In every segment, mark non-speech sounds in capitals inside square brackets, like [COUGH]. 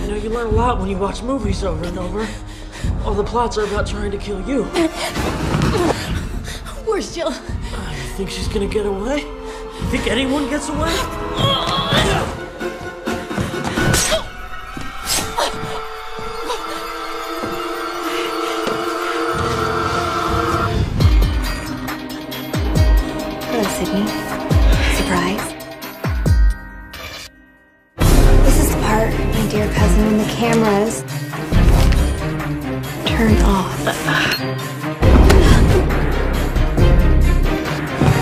You know, you learn a lot when you watch movies over and over. All the plots are about trying to kill you. Where's Jill? You think she's gonna get away? You think anyone gets away? Hello, Sidney. Surprise. Part, my dear cousin, when the cameras turn off.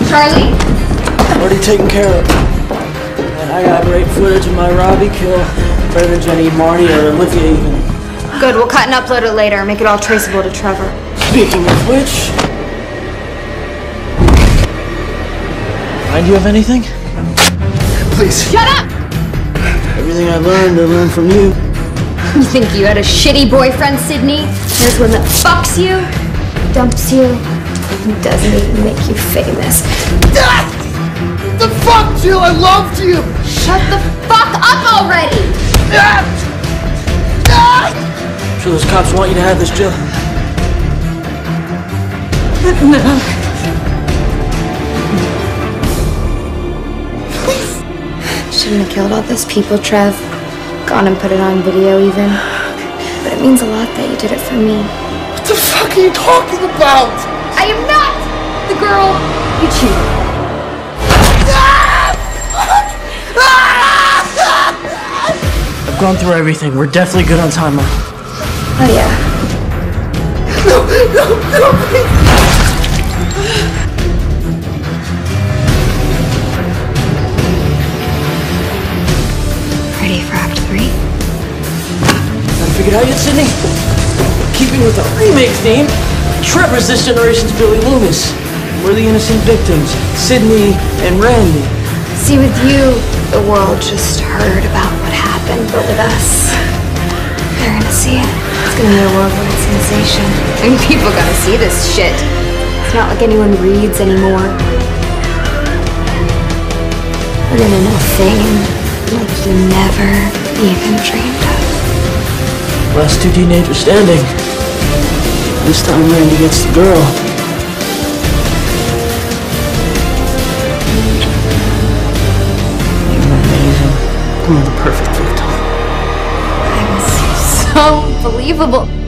Charlie? Already taken care of. And I got great footage of my Robbie kill. Better than Jenny, Marnie, or Olivia even. Good, we'll cut and upload it later. Make it all traceable to Trevor. Speaking of which... Mind you have anything? Please. Shut up! Everything I learned, I learned from you. You think you had a shitty boyfriend, Sidney? There's one that fucks you, dumps you, and doesn't even make you famous. Ah! The fuck, Jill? I loved you. Shut the fuck up already! Ah! Ah! I'm sure those cops want you to have this, Jill. [LAUGHS] Shouldn't have killed all those people, Trev. Gone and put it on video, even. But it means a lot that you did it for me. What the fuck are you talking about? I am not the girl you cheated. I've gone through everything. We're definitely good on timeline. Oh, yeah. No, no, no, please. Figured out yet, Sidney? Keeping with the remake theme, Trevor's this generation's Billy Loomis. We're the innocent victims, Sidney and Randy. See, with you, the world just heard about what happened, but with us, they're gonna see it. It's gonna be a worldwide sensation. I mean, people gotta see this shit. It's not like anyone reads anymore. We're gonna know fame like you never even dreamed of. Last two teenagers standing. This time Randy gets the girl. You're amazing. You're the perfect victim. I was so believable.